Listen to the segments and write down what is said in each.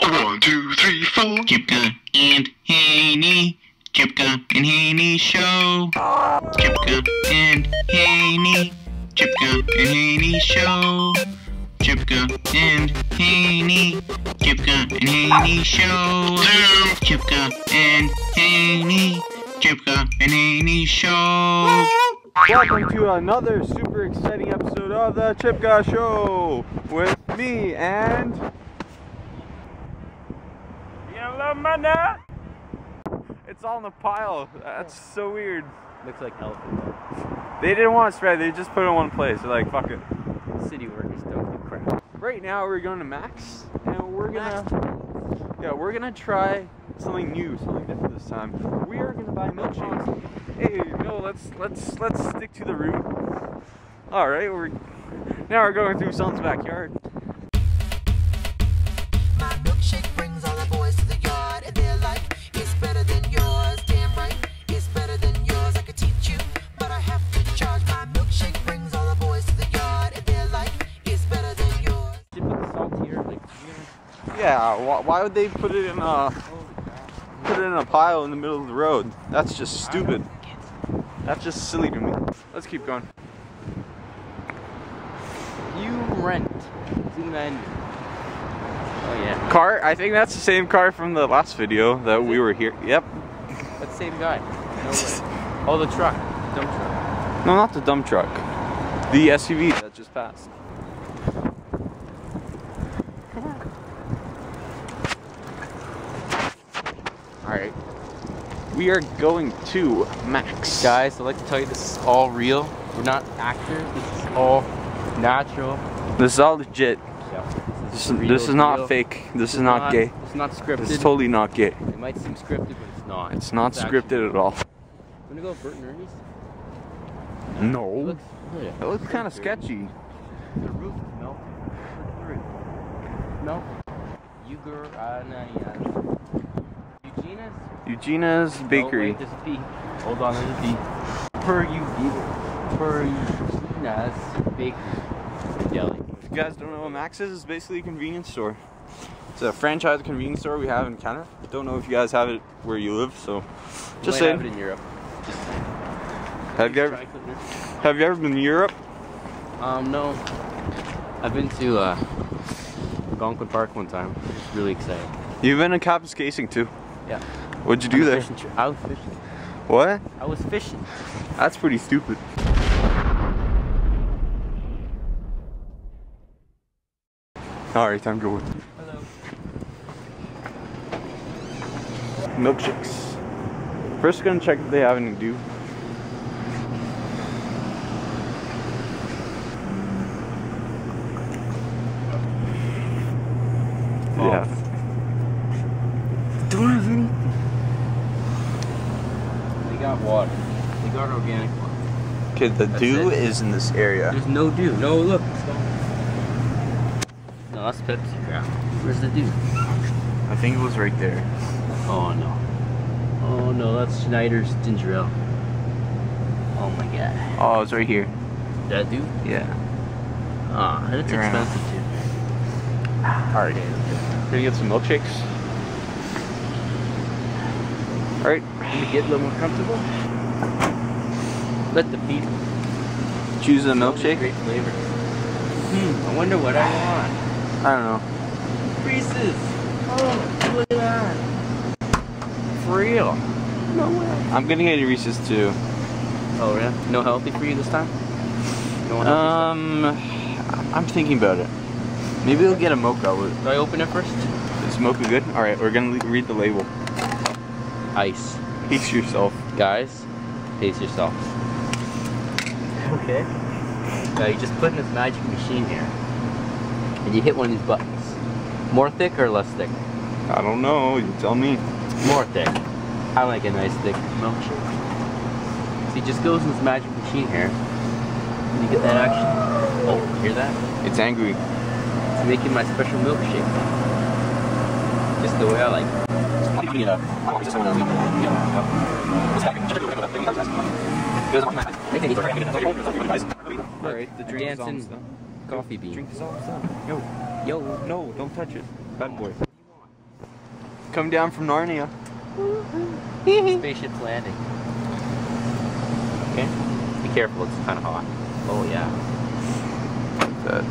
One, two, three, four. Chipka and Haney. Chipka and Haney show. Chipka and Haney. Chipka and Haney show. Chipka and Haney. Chipka and Haney show. Chipka and Haney. Chipka and Haney show. Welcome to another super exciting episode of the Chipka Show with me and. You my nut? It's all in a pile. That's so weird. Looks like elephant. They didn't want to spread. They just put it in one place. They're like, fuck it. City workers don't do crap. Right now we're going to Mac's, and we're gonna. Yeah, we're gonna try something new, something different this time. We are gonna buy milkshakes. Hey, no, let's let's let's stick to the route. All right, we're now we're going through Son's backyard. Yeah, why, why would they put it in a put it in a pile in the middle of the road? That's just stupid. That's just silly to me. Let's keep going. you rent. In. Oh yeah, Car, I think that's the same car from the last video that we were here. Yep. that's the same guy. No way. Oh, the truck, dump truck. No, not the dump truck. The SUV that just passed. All right. We are going to Mac's. Guys, I'd like to tell you this is all real. We're not actors. This is all natural. This is all legit. Yeah. This is, real this is not deal. fake. This It's is not gay. It's not scripted. This is totally not gay. It might seem scripted, but it's not. It's not actually- scripted at all. I'm gonna go Bert and Ernie's. It No. looks, oh yeah. It looks kind of sketchy. The roof is melting. Look at the roof. No. Ugur, uh, no, yeah. Eugenia's? Eugenia's Bakery. Oh, wait, there's a P. Hold on, there's a P. Per Eugenia. Per Eugenia's Bakery. Deli. If you guys don't know what Mac's is, it's basically a convenience store. It's a franchise convenience store we have in Canada. Don't know if you guys have it where you live, so just Might have it in Europe. Just. Have you ever have you ever been to Europe? Um, no. I've been to uh, Algonquin Park one time. It's really exciting. You've been to Captain's Casing too. Yeah. What'd you do there? fishing. I was fishing. What? I was fishing. That's pretty stupid. Alright, time to go. Hello. Milkshakes. First, gonna check if they have any dew. Oh. Yeah. Don't have any. They got water. They got organic water. Okay, the That's dew it. is in this area. There's no dew. No, look. No, that's Pepsi crap. Where's the dew? I think it was right there. Oh no. Oh no, that's Schneider's ginger ale. Oh my god. Oh, it's right here. That dew? Yeah. Ah, and it's You're right. expensive too. Alright. Gonna get some milkshakes. Alright. Can we get a little more comfortable? Let the feet Choose a milkshake. Great flavor. Hmm, I wonder what I want. I don't know. Reese's. Oh, look at that. For real. No way. I'm gonna get a Reese's too. Oh yeah? No healthy for you this time? No Um, I'm thinking about it. Maybe we'll get a mocha. stuff? Do I open it first? Is mocha good? All right, we're gonna read the label. Ice. Pace yourself. Guys, pace yourself. Okay. Now you just put in this magic machine here. And you hit one of these buttons. More thick or less thick? I don't know. You tell me. More thick. I like a nice thick milkshake. So he just goes in this magic machine here. And you get that action. Oh, hear that? It's angry. It's making my special milkshake. Just the way I like it. All right, the drink is Dancing almost done. coffee bean. Drink is almost done. Yo, Yo, no, don't touch it. Bad boy. come down from Narnia. Spaceship's landing. Okay. Be careful, it's kind of hot. Oh yeah. That,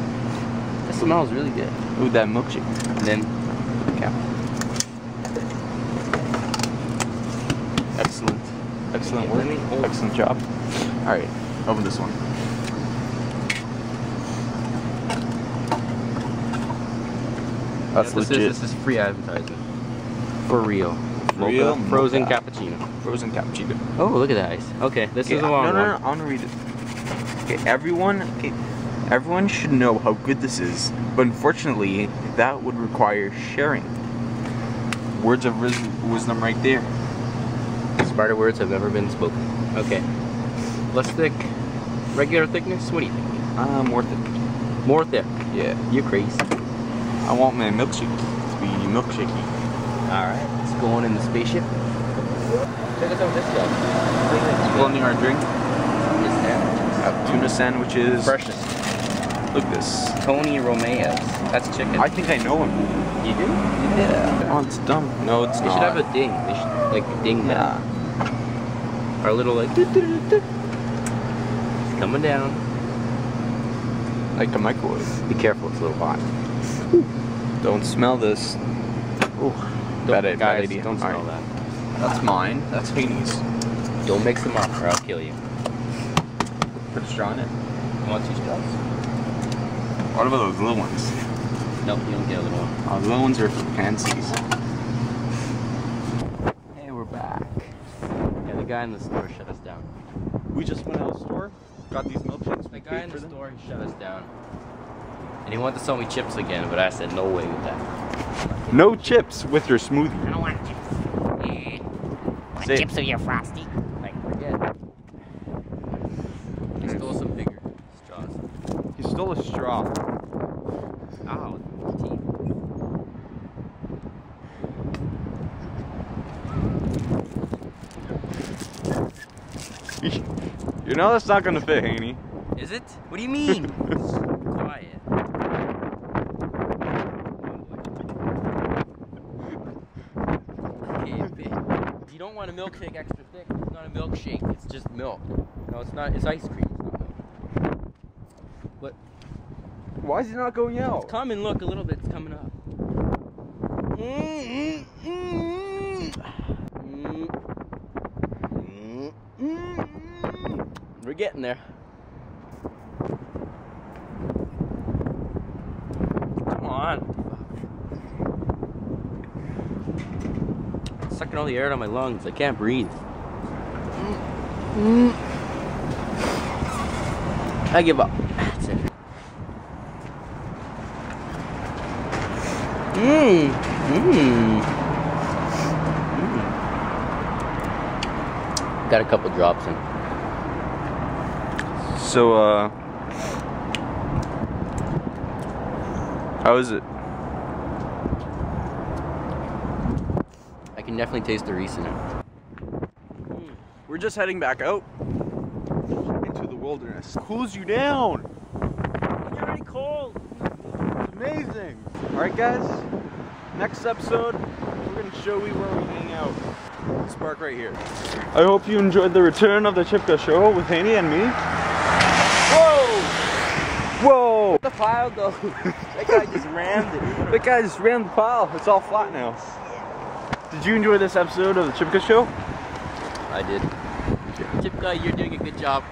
This smells really good. ooh, that milkshake. And then Cap. Excellent. Excellent work. let me hold- Excellent job. All right, open this one. That's this legit. Is, this is free advertising. For real. Mocha real frozen mocha. cappuccino. Frozen cappuccino. Oh, look at that ice. Okay, this Okay, is a long no, no, no, one. I want to read it. Okay, everyone, okay, everyone should know how good this is, but unfortunately, that would require sharing. Words of wis- wisdom right there. Smarter words have never been spoken. Okay. Less thick. Regular thickness? What do you think? Um, I'm worth it. More thick. Yeah. You're crazy. I want my milkshake to be milkshakey. Alright. Let's go on in the spaceship. Check us out this guy. Blending our drink. Have tuna sandwiches. Precious. Look at this. Tony Romeo's. That's chicken. I think I know him. you do? Yeah. Oh, it's dumb. No, it's They not. should have a ding. They should like ding Yeah. that. Our little like. It's coming down. Like a microwave. Be careful, it's a little hot. Don't smell this. Ooh. Bad, Don't, bad guys, idea. don't smell Alright. that. That's mine. That's Haney's. Don't mix them up or I'll kill you. Put a straw in it. You want two straws? What about those little ones? Nope, you don't get a little one. Oh, the little ones are for pansies. Hey, we're back. Yeah, the guy in the store shut us down. We just went out of the store, got these milkshakes. The guy in the them. store he shut us down. And he wanted to sell me chips again, but I said no way with that. No chips with your smoothie. I don't want chips. Eh. Want Say it. chips with your frosty? Like forget. He stole some bigger straws. He stole a straw. You know that's not gonna fit, Haney. Is it? What do you mean? Quiet. Okay, babe. You don't want a milkshake extra thick. It's not a milkshake. It's just milk. No, it's not. It's ice cream. It's not milk. What? Why is he not going out? It's coming. Look, a little bit. It's coming up. Mm, mm, mm. Mm, mm, mm. We're getting there. Come on. Sucking all the air out of my lungs. I can't breathe. I give up. That's it. Mmm. Mmm. mmm. Got a couple drops in. So, uh, how is it? I can definitely taste the Reese in it. We're just heading back out into the wilderness. Cools you down. You're already cold. It's amazing. All right, guys. Next episode, we're gonna show you where we hang out. This park right here. I hope you enjoyed the return of the Chipka show with Haney and me. Whoa! The pile though. that guy just rammed it. That guy just ran the pile. It's all flat now. Did you enjoy this episode of the Chipka show? I did. Chip guy, you're doing a good job.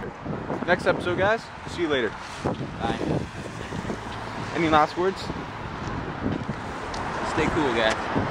Next episode, guys. See you later. Bye. Any last words? Stay cool, guys.